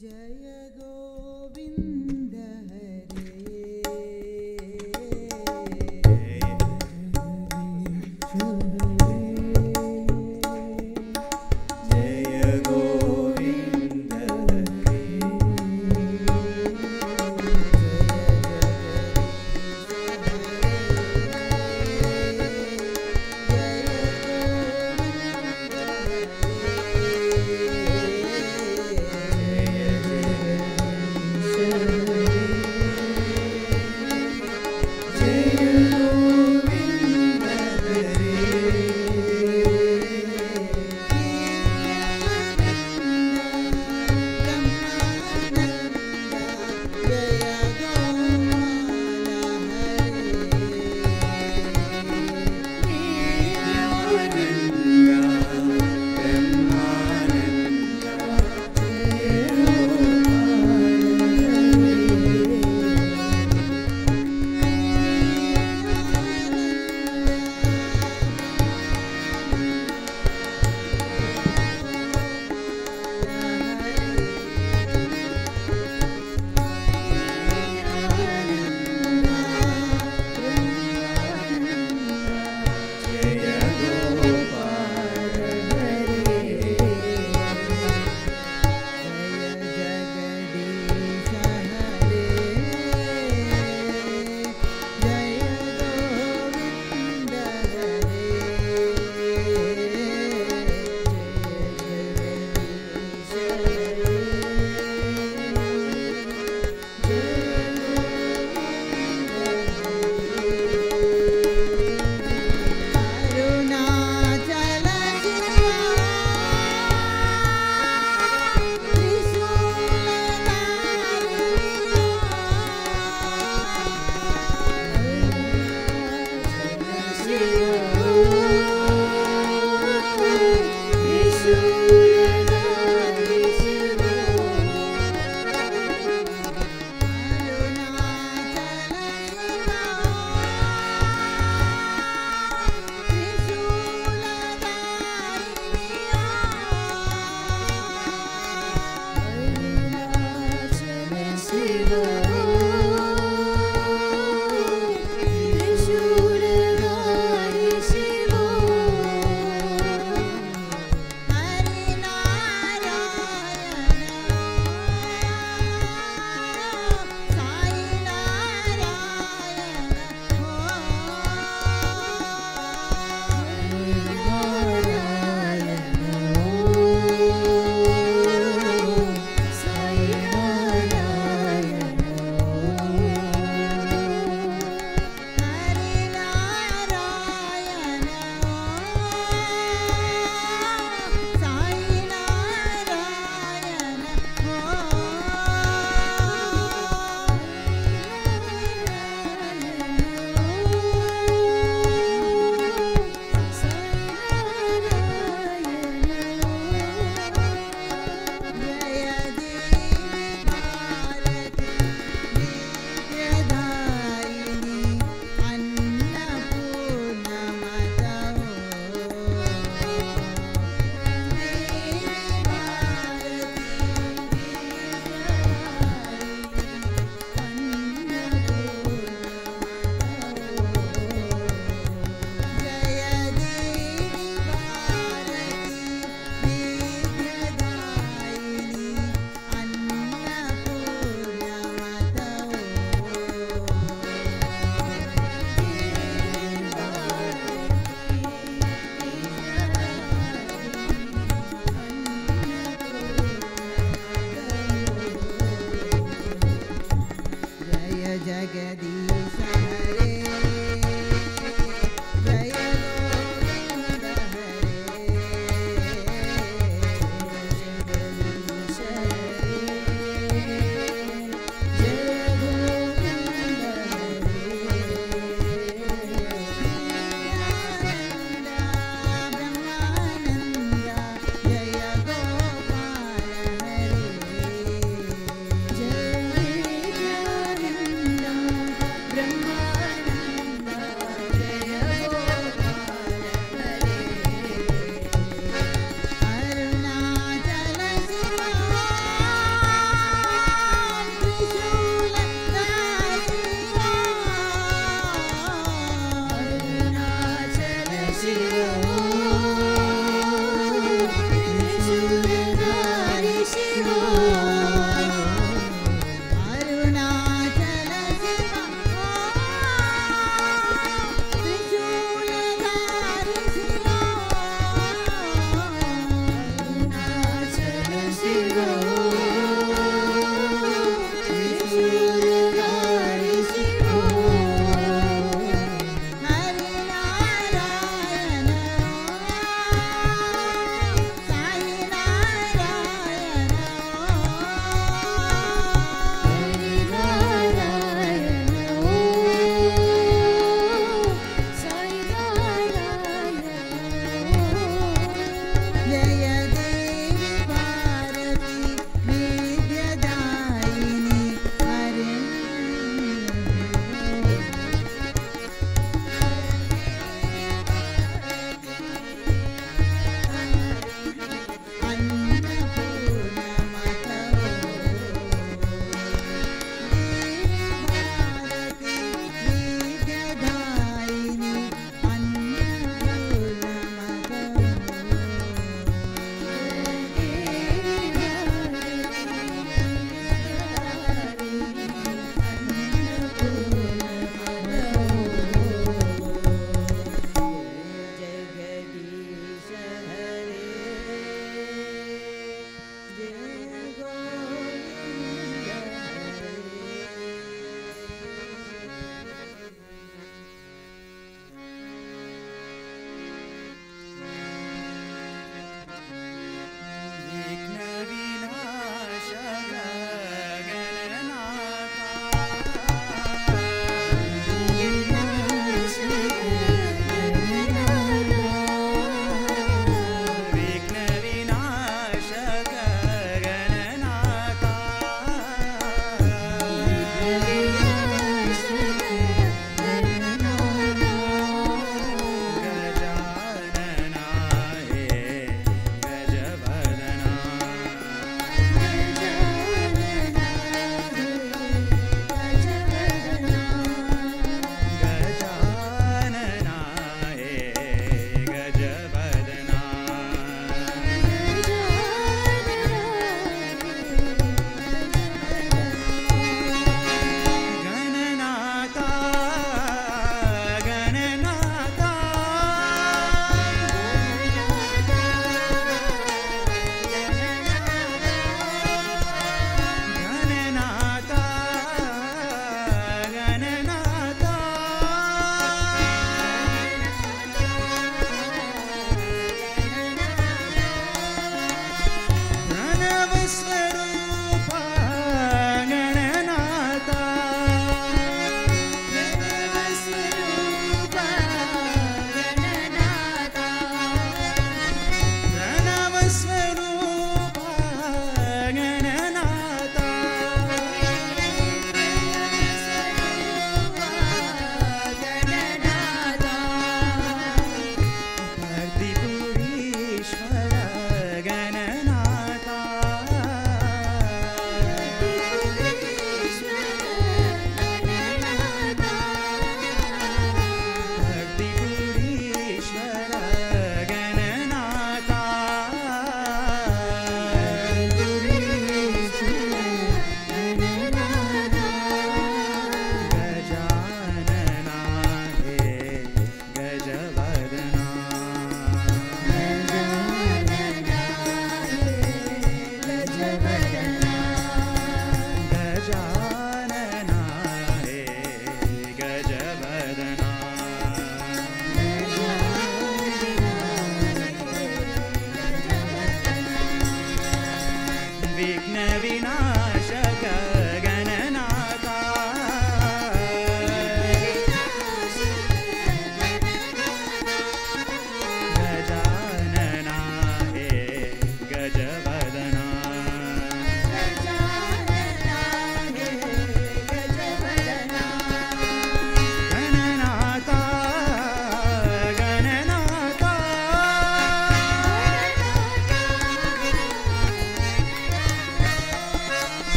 J.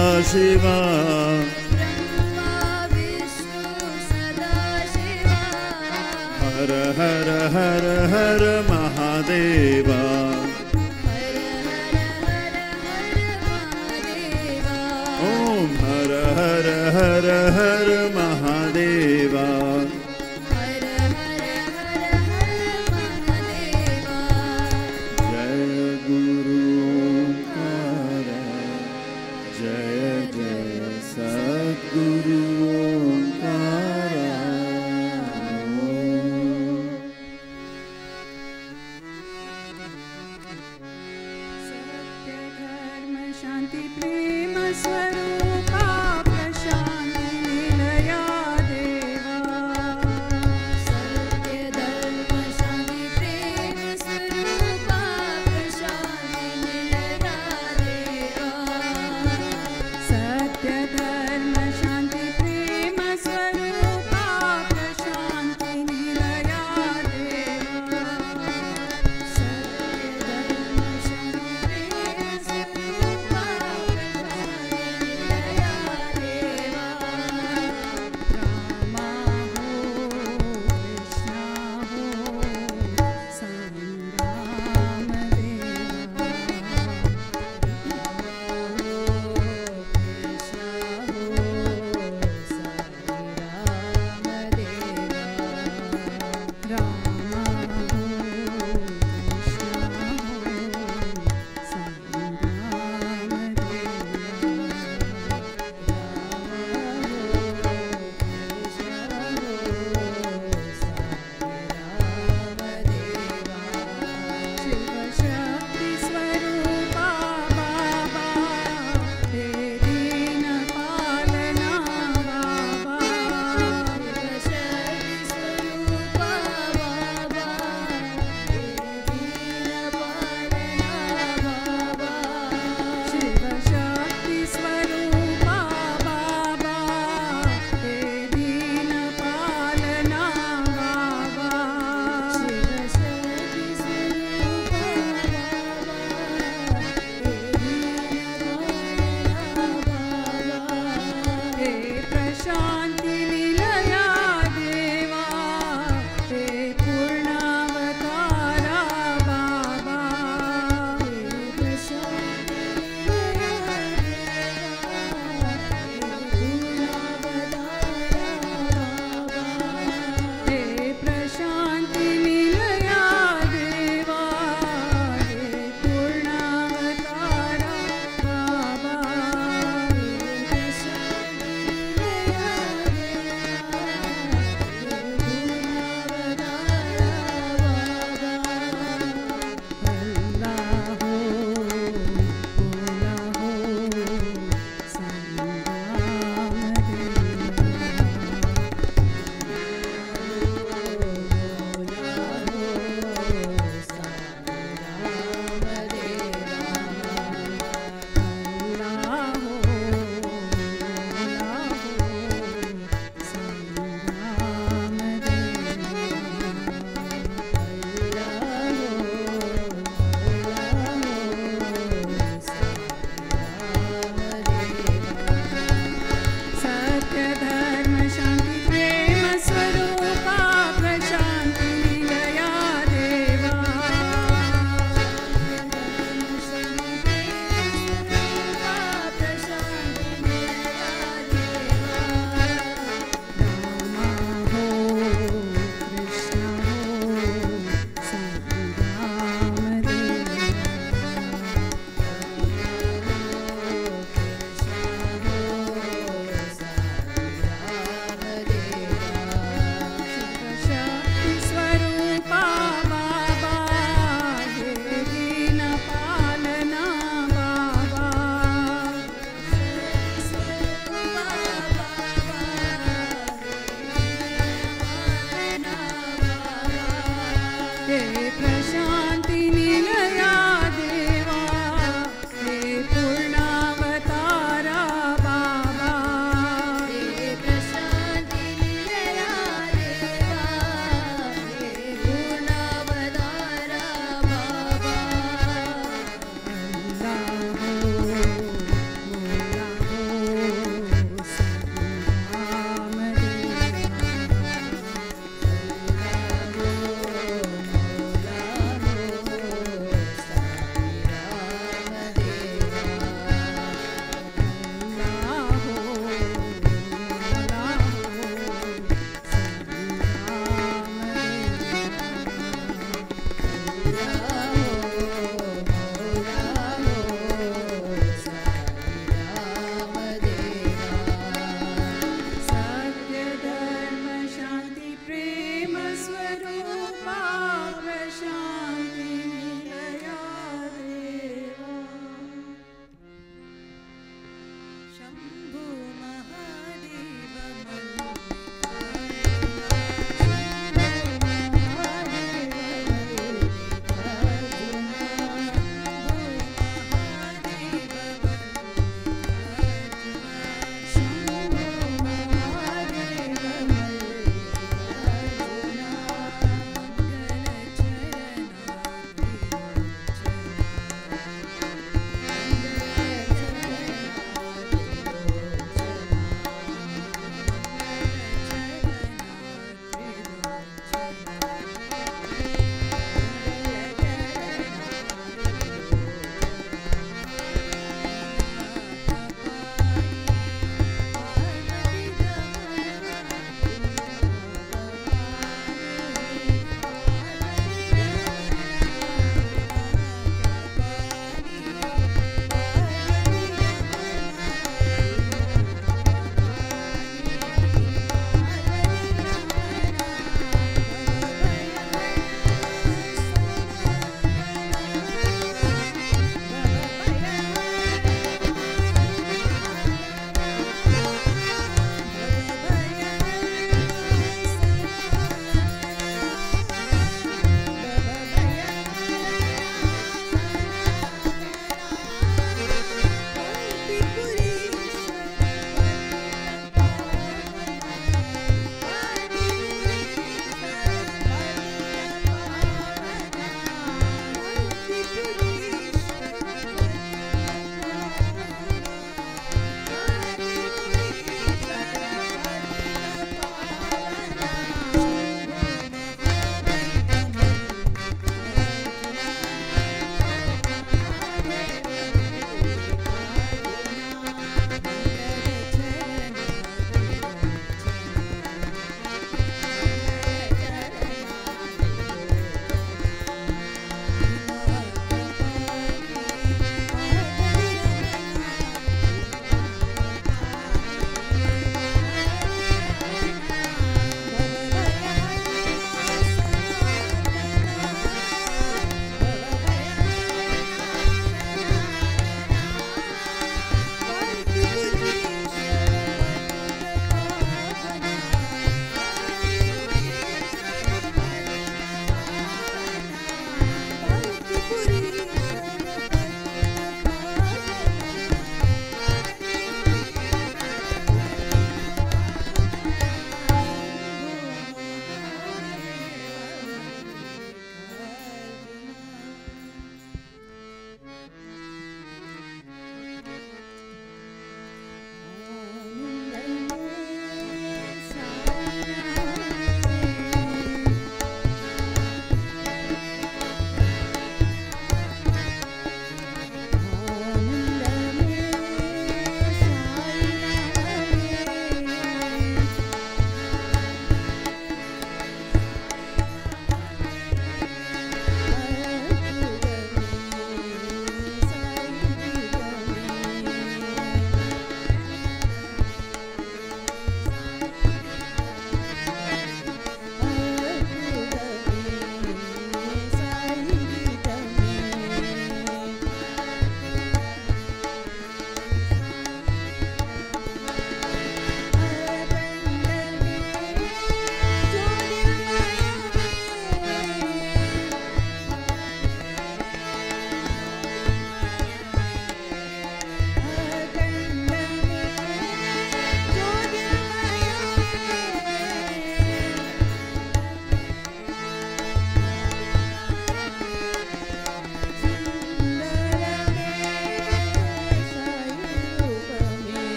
Sadashiva हर हर हर हर महादेवा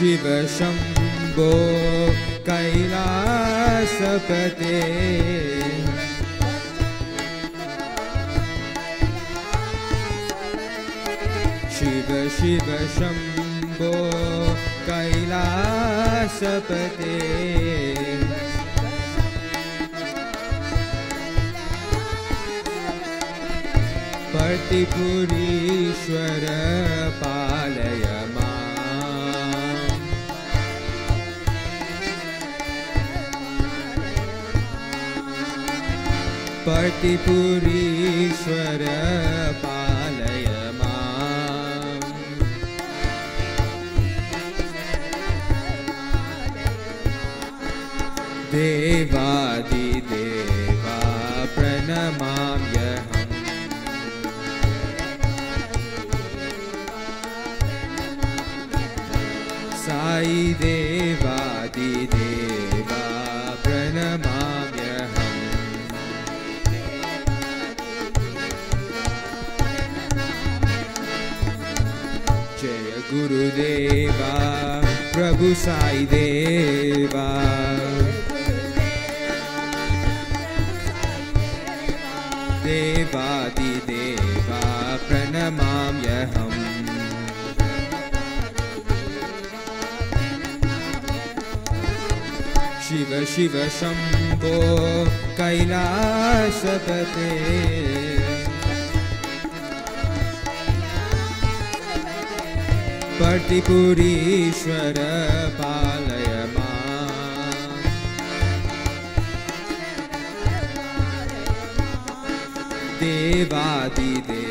शिव शिव शम्भो कैलासपते। शिव शिव शम्भो कैलासपते। पतिपुरीश्वर पतिपुरीश्वर पालय माम्। देवादिदेवा साई देवा। देवादिदेवा प्रणमाम्यहम्। शिव शिव शम्भो कैलासपते पटिपुरीश्वर पालय देवादी देवादिदेवा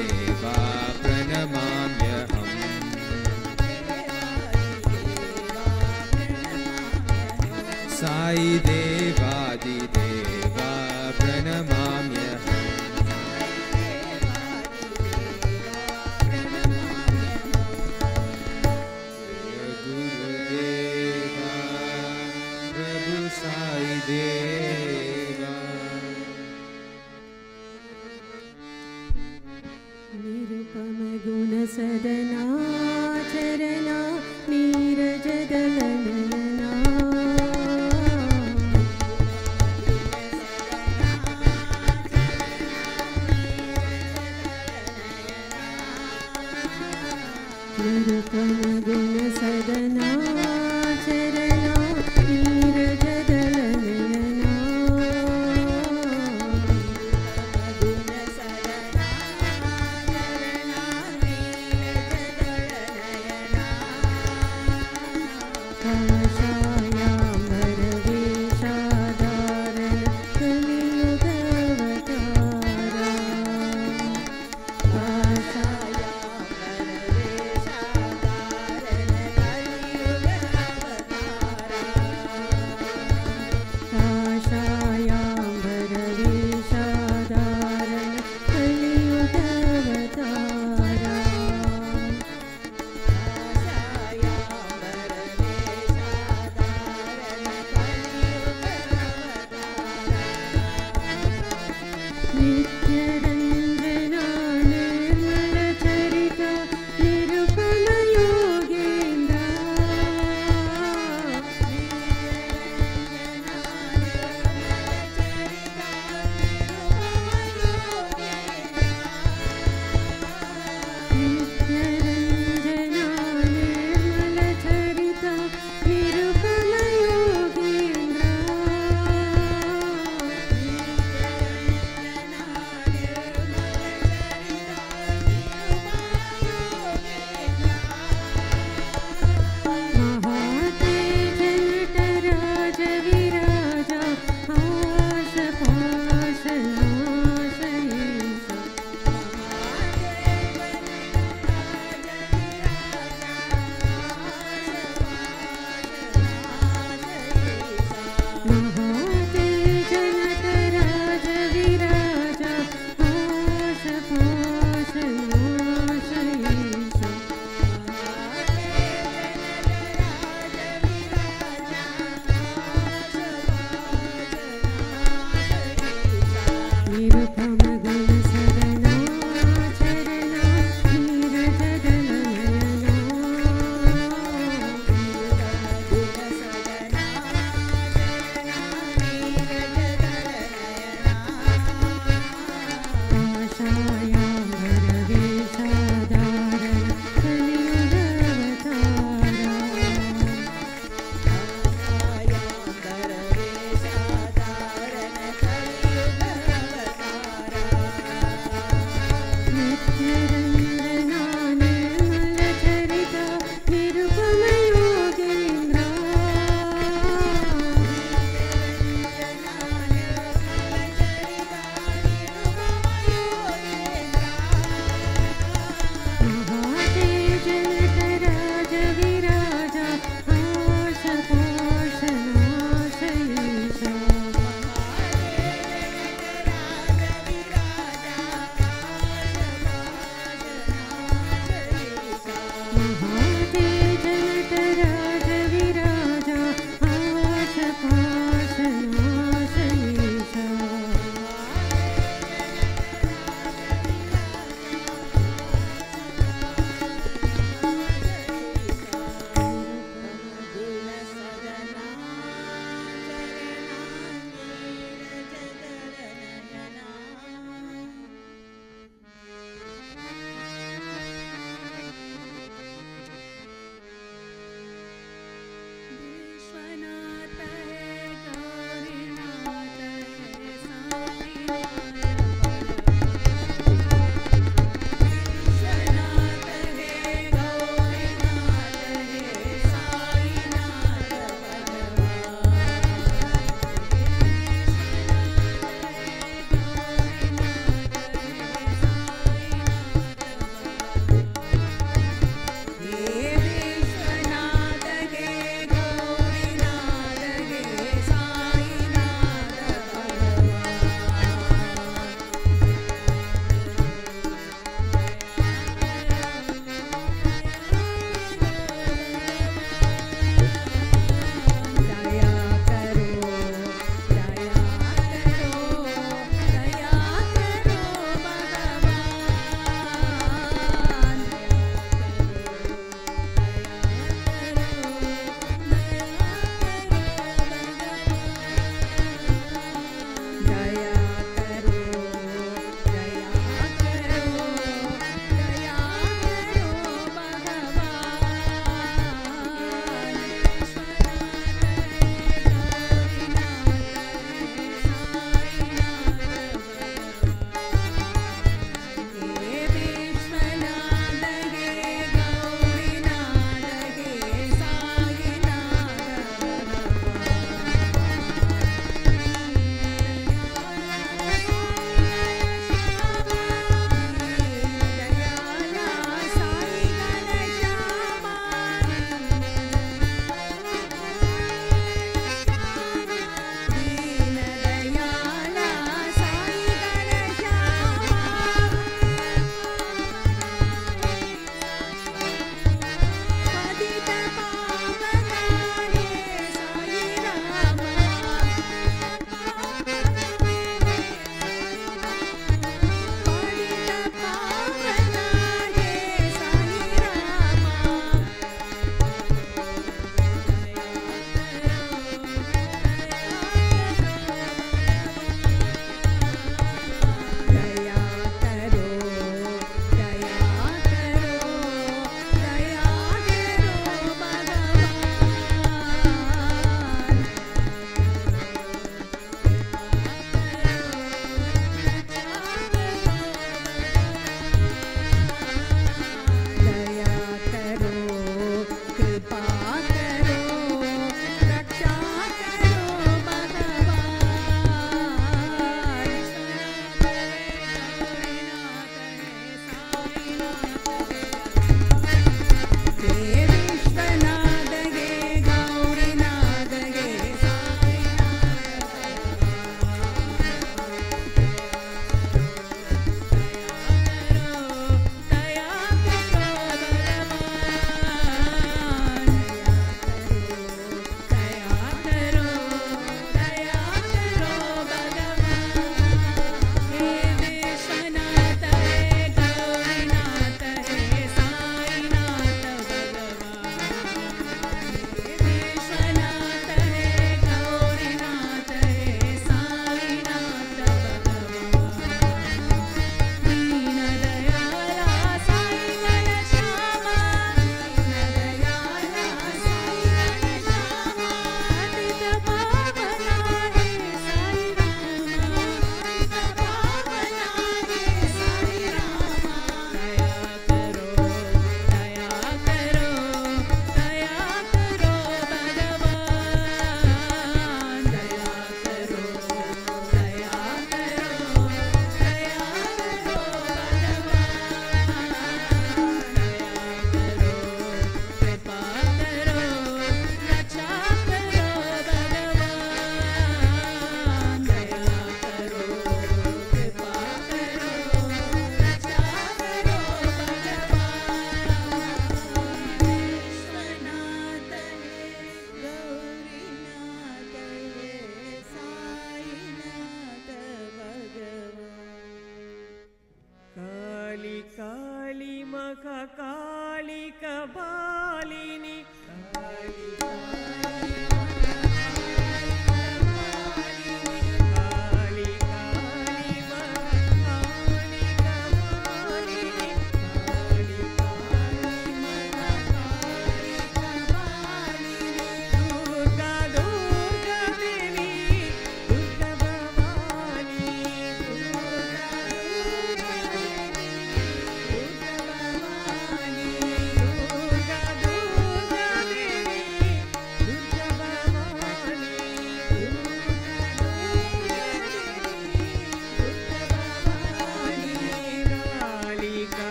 Geri kalmadı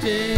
day.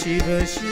जय शिव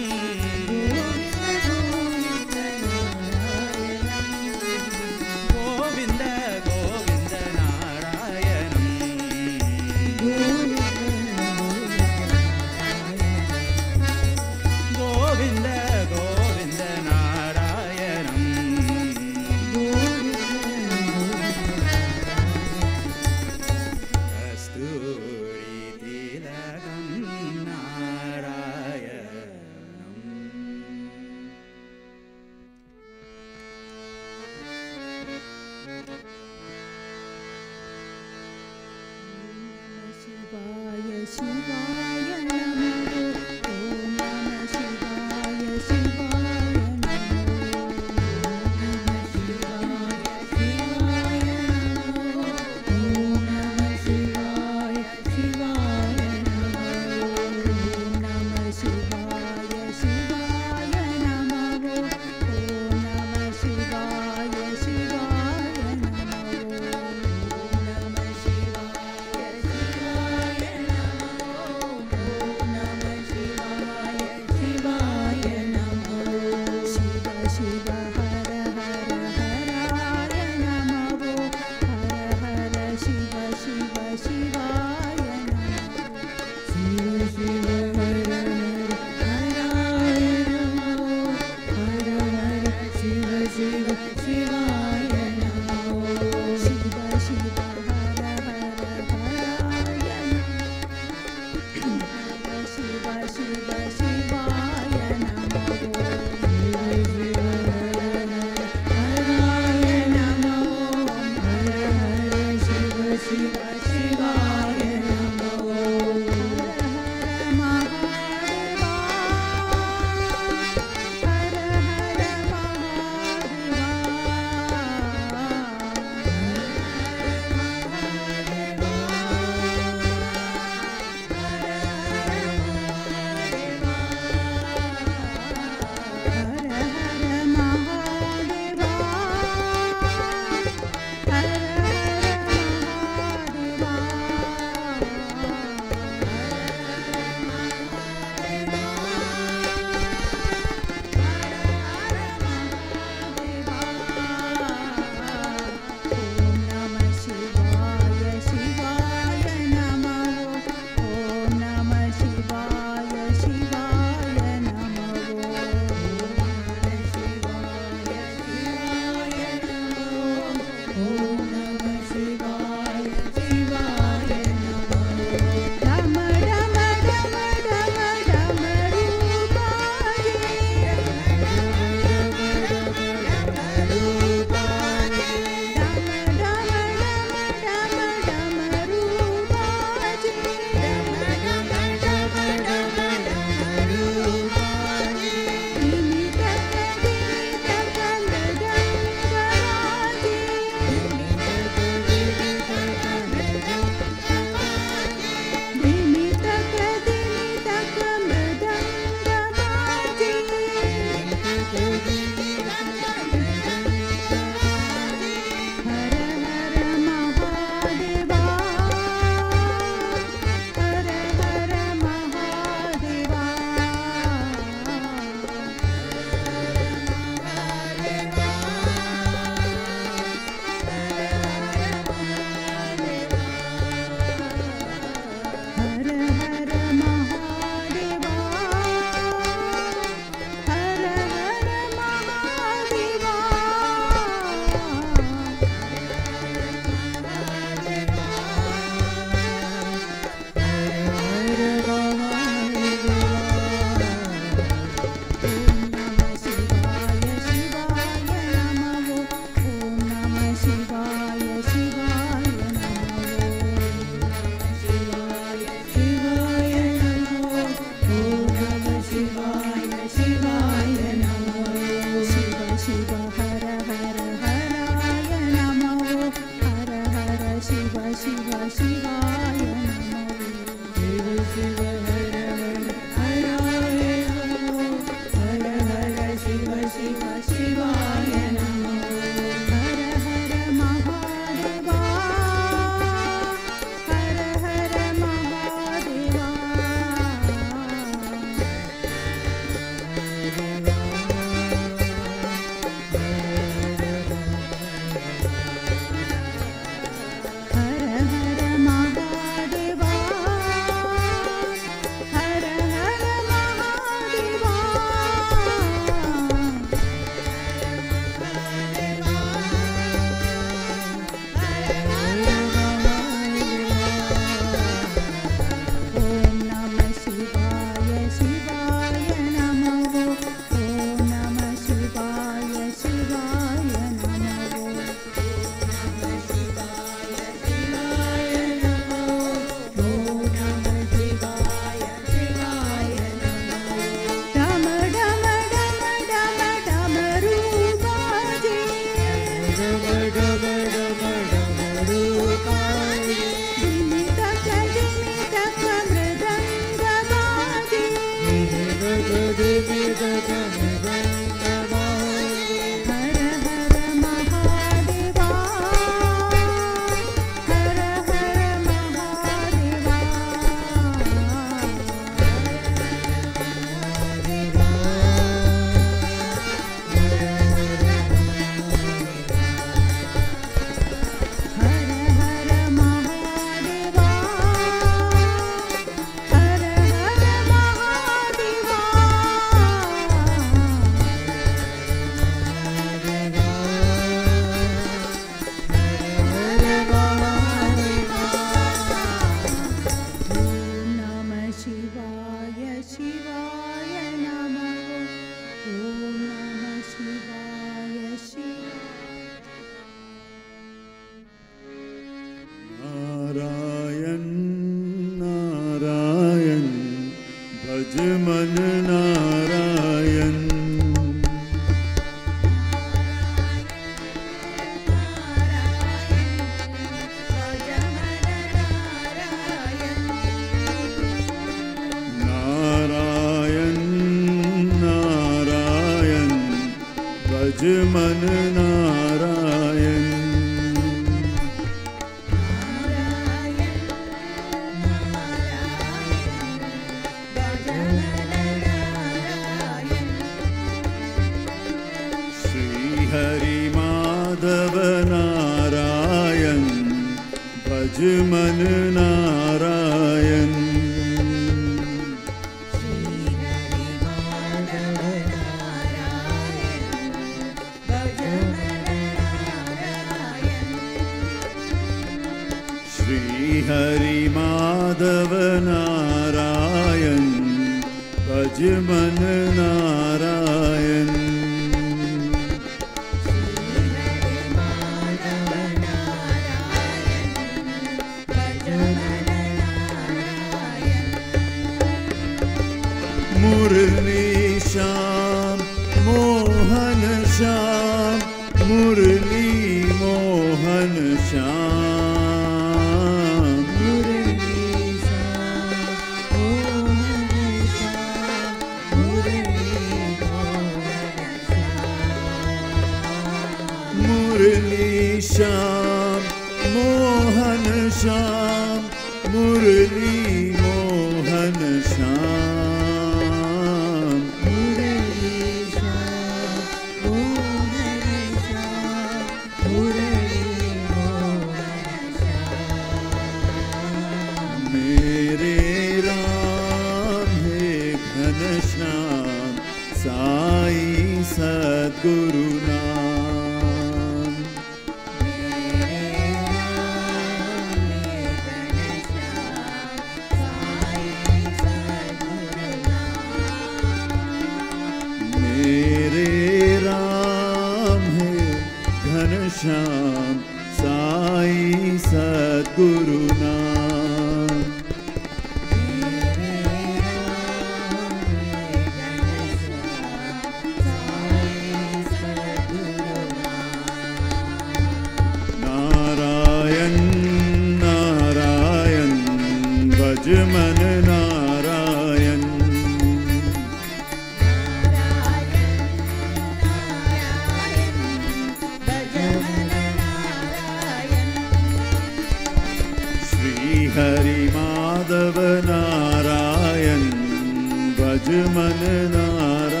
जमनारायण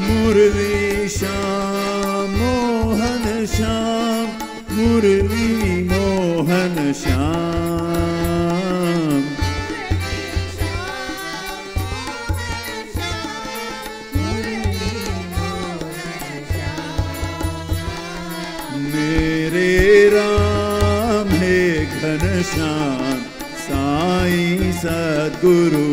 मुरली श्या मोहन श्याम मुरली मोहन श्याम। Sadguru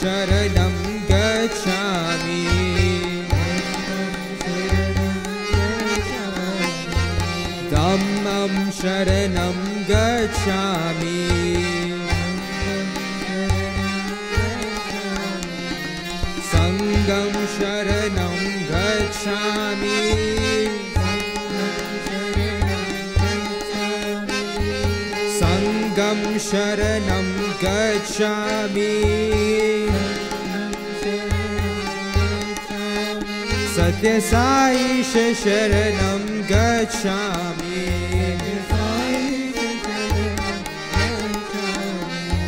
शरणं गच्छामि। धम्मं शरणं गच्छामि। सङ्गं शरणं गच्छामि। सङ्गं शरणं गच्छामि सत्यसाईश शरणं गच्छामि।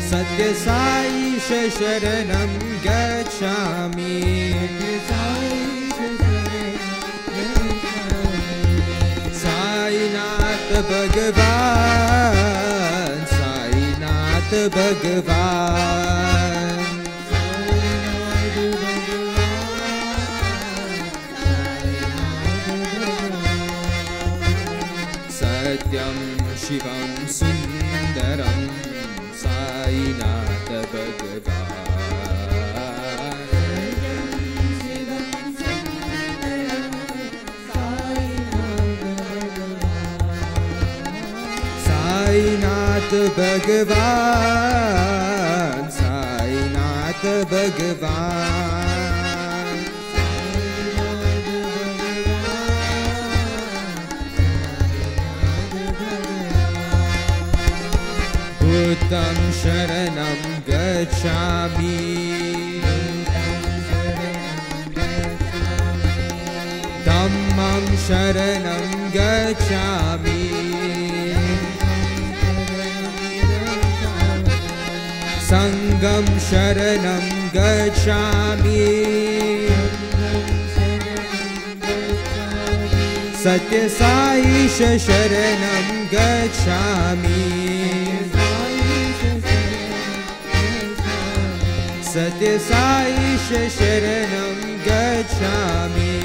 सत्यसाईश शरणं गच्छामि। साईनाथ भगवान् साईनाथ भगवान्। सत्यं शिवं सुन्दरं साईनाथ भगवान्। साईनाथ भगवान् शरणं गच्छामि। धम्मं शरणं गच्छामि। सङ्गं शरणं गच्छामि। सत्यसाईश शरणं गच्छामि सत्यसाईश शरणं गच्छामि।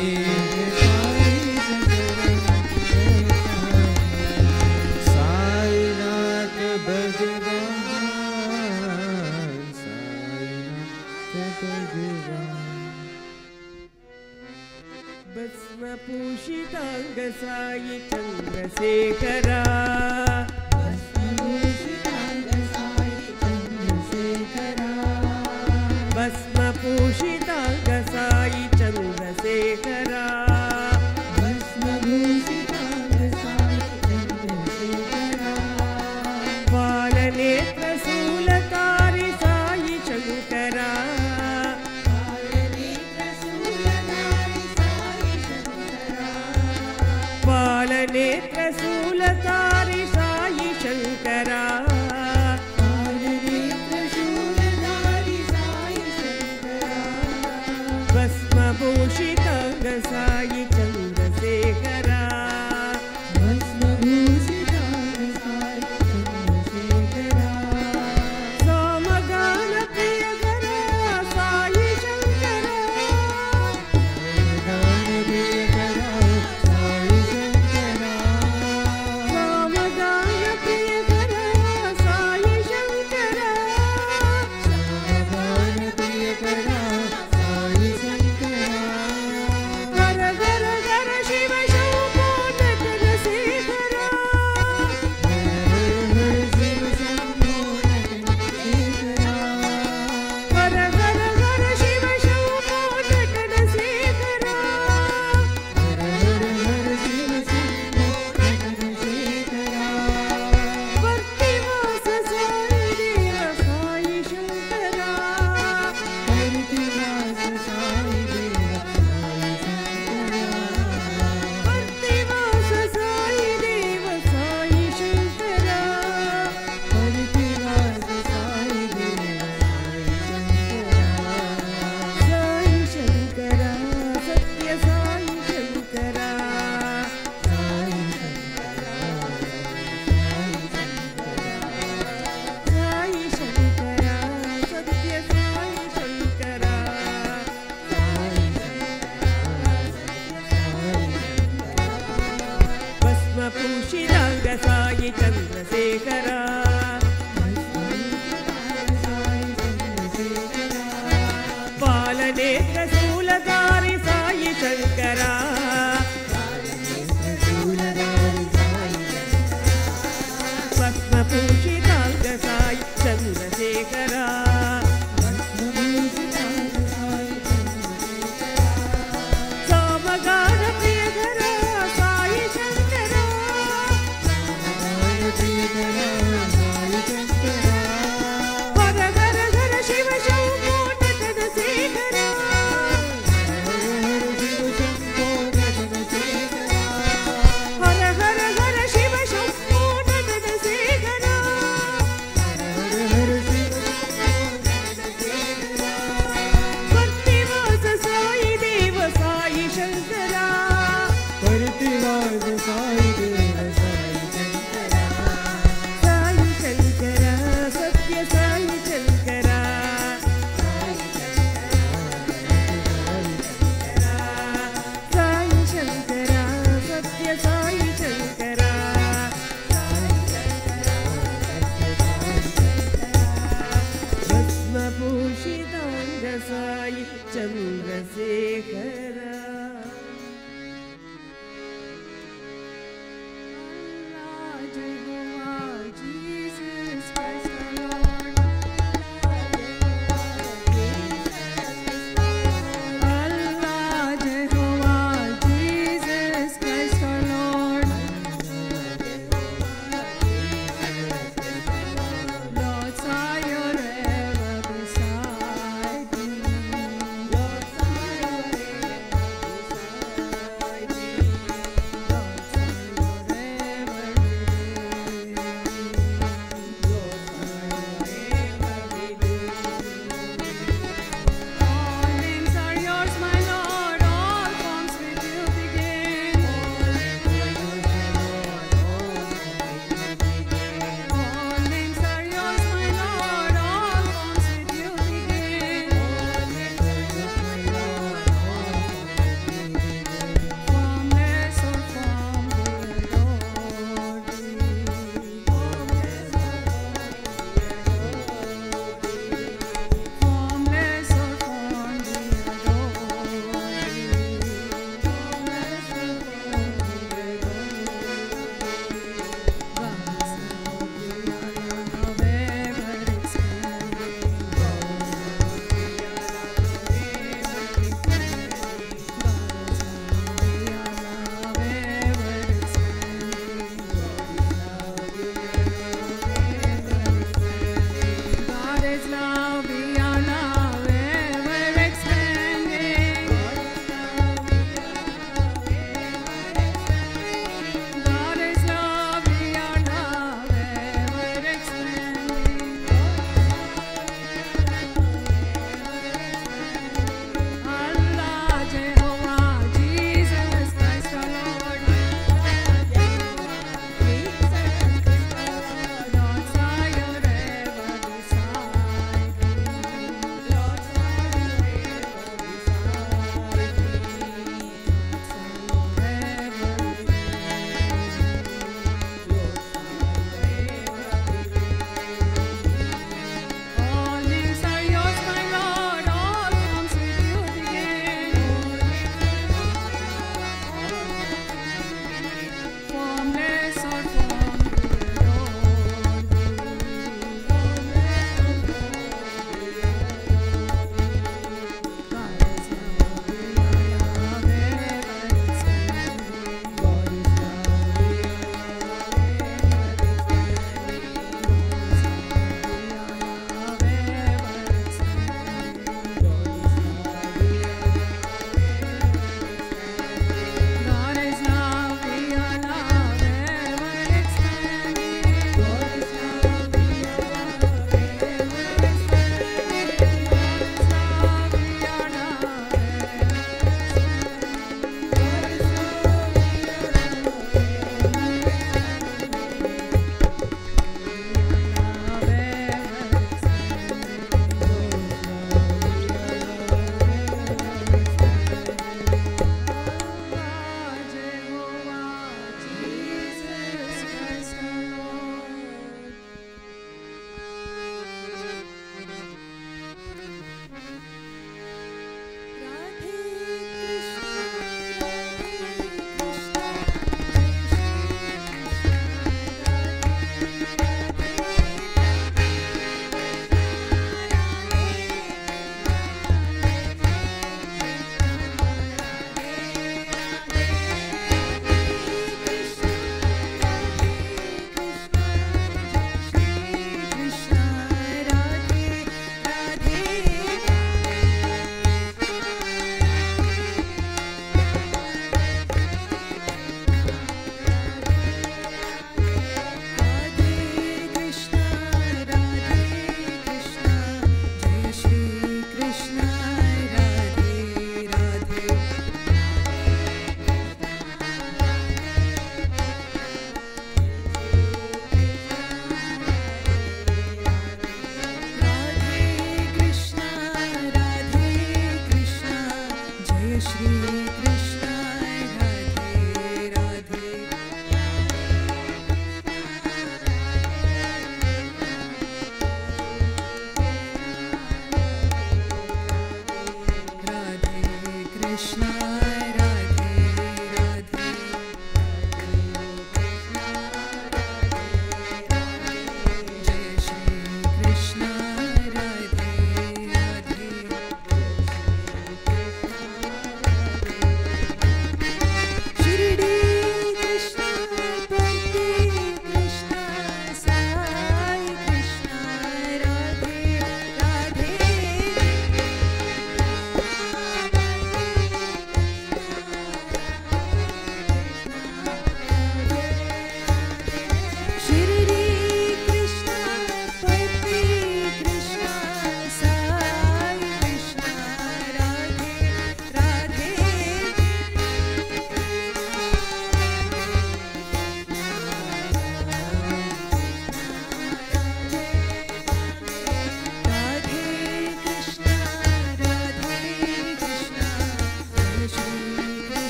साईनाथ भगवान् साईनाथ भगवान्। भस्मपूषिताङ्गसायि चन्द्रशेखरा